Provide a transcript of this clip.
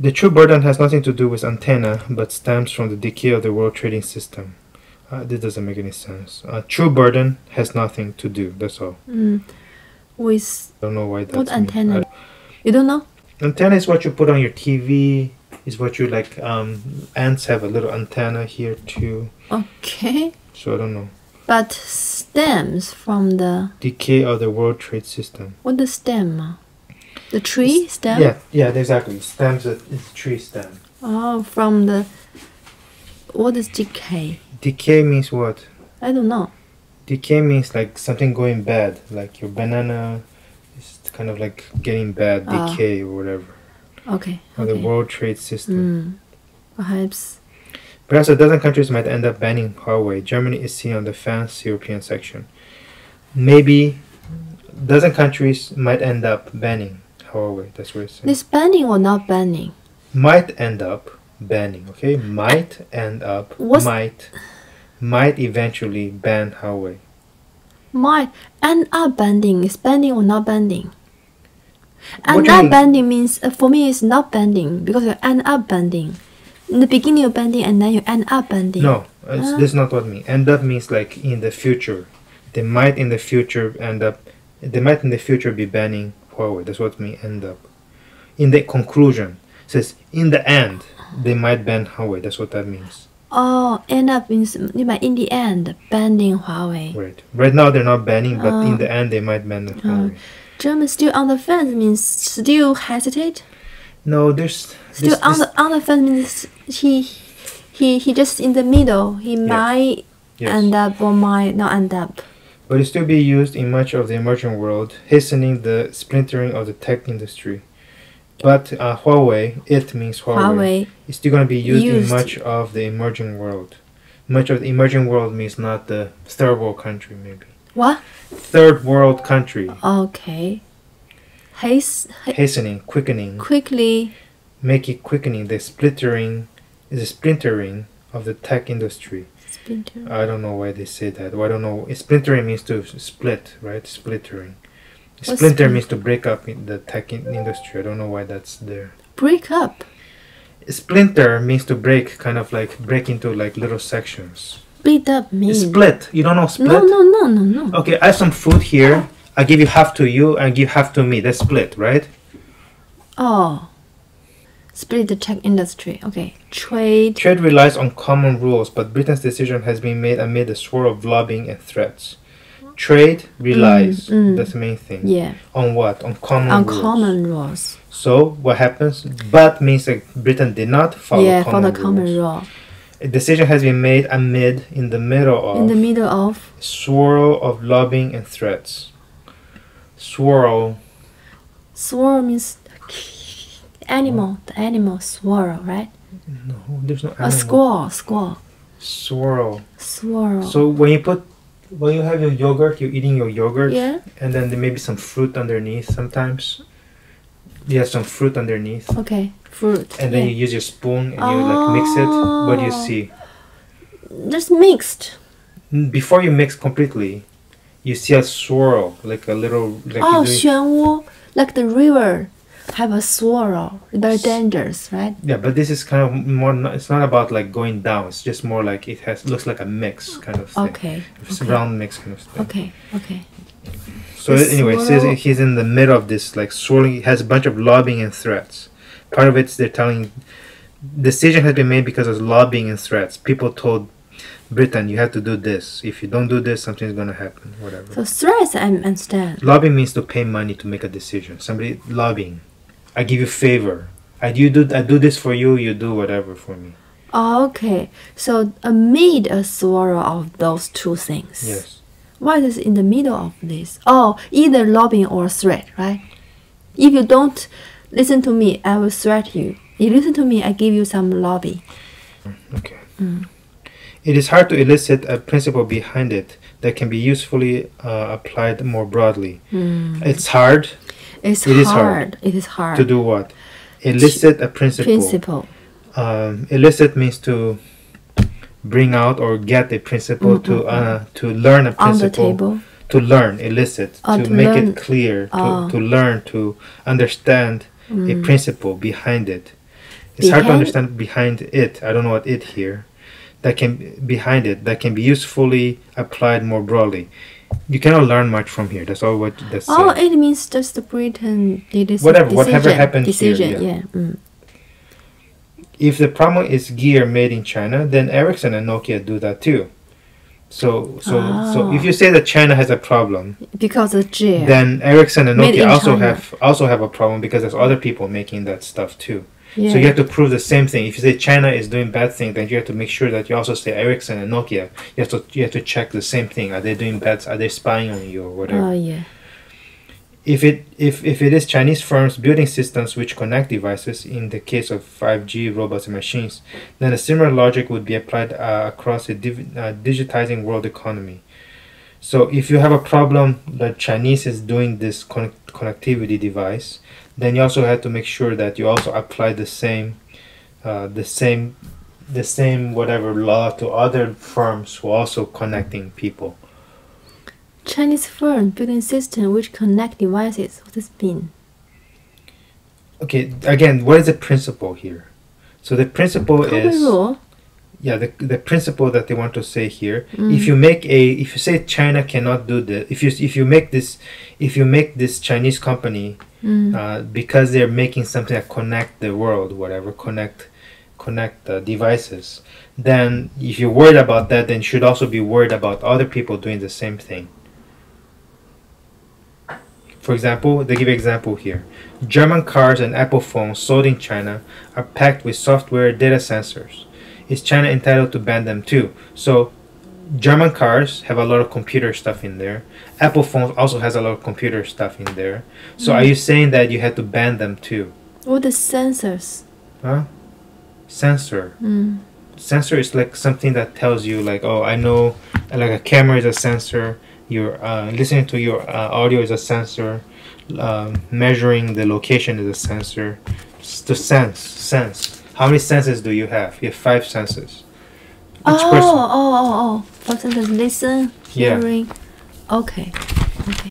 The true burden has nothing to do with antenna, but stems from the decay of the World Trading System. Uh, this doesn't make any sense. Uh, true burden has nothing to do. That's all. Mm. With I don't know why that's. what antenna? You don't know? antenna is what you put on your TV. Is what you like. Um, ants have a little antenna here too. Okay. So I don't know. But stems from the Decay of the World Trade System. what the stem? The tree stem? Yeah, yeah, exactly. Stems is tree stem. Oh, from the what is decay? Decay means what? I don't know. Decay means like something going bad, like your banana is kind of like getting bad, Ah. decay or whatever. Okay. Or the. World Trade System. Mm. Perhaps. Perhaps a dozen countries might end up banning Huawei. Germany is seen on the fans European section. Maybe a dozen countries might end up banning Huawei. That's what it's saying. This banning or not banning? might end up banning. Okay, might end up What's- might might eventually ban Huawei. Might end up banning is banning or not banning? And not banning means uh, for me it's not banning because you end up banning. In the beginning you're banning and then you end up banning. No, it's, this is not what I mean. End up means like in the future. They might in the future end up. They might in the future be banning Huawei. That's what may. End up. In the conclusion, it says in the end they might ban Huawei. That's what that means. Oh, end up means you might in the end banning Huawei. Right. Right now they're not banning, but Ah. in the end they might ban the Huawei. German still on the fence means still hesitate. No, there's Still on the on the fence means he he he just in the middle. He might yes. end up or might not end up. But it still be used in much of the emerging world, hastening the splintering of the tech industry. But uh, Huawei, it means Huawei, Huawei. is still going to be used, Used. in much of the emerging world. Much of the emerging world means not the third world country, maybe. What? Third world country, Okay. Haste hastening, quickening, quickly. make it quickening the splintering, the splintering of the tech industry. Splinter. I don't know why they say that. Well, I don't know. Splintering means to split, right? Splintering. What's Splinter means to break up in the tech in- industry. I don't know why that's there. Break up. Splinter means to break, kind of like break into like little sections. Split up means. Split. You don't know split? No, no, no, no, no. Okay, I have some food here. I give you half to you and give half to me. That's split, right? Oh. Split the tech industry. Okay. Trade. Trade relies on common rules, but Britain's decision has been made amid a swirl of lobbying and threats. Trade relies. mm. That's the main thing. Yeah. On what? On common On rules. common rules. So what happens? But means that Britain did not follow yeah, common the common rules. rule. A decision has been made amid, in the middle of, In the middle of. swirl of lobbying and threats. Swirl. Swirl means animal. The animal swirl, right? No, there's no animal. A squirrel. Squirrel. Swirl. Swirl. So when you put, when you have your yogurt, you're eating your yogurt, yeah. and then there may be some fruit underneath. Sometimes, you have some fruit underneath, Okay. Fruit. and then yeah. you use your spoon and you like mix it. What do you Oh. see? Just mixed. Before you mix completely, you see a swirl, like a little. Like oh, 漩涡, like the river have a swirl. Very dangerous, right? Yeah, but this is kind of more. It's not about like going down. It's just more like it has looks like a mix kind of thing. Okay. It's okay. round mix kind of thing. Okay. Okay. So The anyway, it says he's in the middle of this like swirling. He has a bunch of lobbying and threats. Part of it's they're telling decision has been made because of lobbying and threats. People told Britain you have to do this. If you don't do this, something's gonna happen. Whatever. So threats I understand. Lobbying means to pay money to make a decision. Somebody lobbying. I give you favor. I do do I do this for you. You do whatever for me. Oh, okay. So uh, amid a swirl of those two things. Yes. What is in the middle of this? Oh, either lobbying or threat, right? If you don't listen to me, I will threat you. If you listen to me, I give you some lobby. Okay. Mm. It is hard to elicit a principle behind it that can be usefully uh, applied more broadly. Mm. It's hard It's It hard. is hard It is hard. to do what? Elicit a principle. Principle. Um, elicit means to bring out or get a principle to uh, to learn a On the principle table. to learn elicit Oh, to, to make learn. it clear to, Oh. to learn to understand a Mm. principle behind it It's hard to understand behind it. I don't know what it here. That can behind it that can be usefully applied more broadly. You cannot learn much from here. That's all what that's. Oh, it means just the Britain did this Whatever, decision. whatever happened here, yeah. yeah. Mm. if the problem is gear made in China, then Ericsson and Nokia do that too. So so so if Ah. you say that China has a problem, Because of jail. then Ericsson and Nokia also China. have also have a problem because there's other people making that stuff too. Yeah. So you have to prove the same thing. If you say China is doing bad thing, then you have to make sure that you also say Ericsson and Nokia. You have to you have to check the same thing. Are they doing bad? Are they spying on you or whatever? oh yeah. if it if, if it is Chinese firms building systems which connect devices, in the case of 5G robots and machines, then a similar logic would be applied uh, across a div- uh, digitizing world economy. So if you have a problem that Chinese is doing this con- connectivity device, then you also have to make sure that you also apply the same uh, the same the same whatever law to other firms who are also connecting people. Chinese firm building system which connect devices. What does it mean? Okay, again, what is the principle here? So the principle Common is rule. Yeah, the, the principle that they want to say here. Mm. If you make a if you say China cannot do this, if you if you make this if you make this Chinese company Mm. uh, because they're making something that connect the world, whatever connect connect the devices, then if you're worried about that, then you should also be worried about other people doing the same thing. For example, they give example here. German cars and Apple phones sold in China are packed with software data sensors. Is China entitled to ban them too? So German cars have a lot of computer stuff in there. Apple phones also has a lot of computer stuff in there. So are you saying that you had to ban them too? What the sensors? Huh? Sensor. Mm. Sensor is like something that tells you like, oh, I know like a camera is a sensor. Your uh, listening to your uh, audio is a sensor. Um, measuring the location is a sensor. S- to sense, sense. How many senses do you have? You have five senses. Each Oh, person. oh, oh, oh. oh. For instance, listen, hearing. Okay. Okay.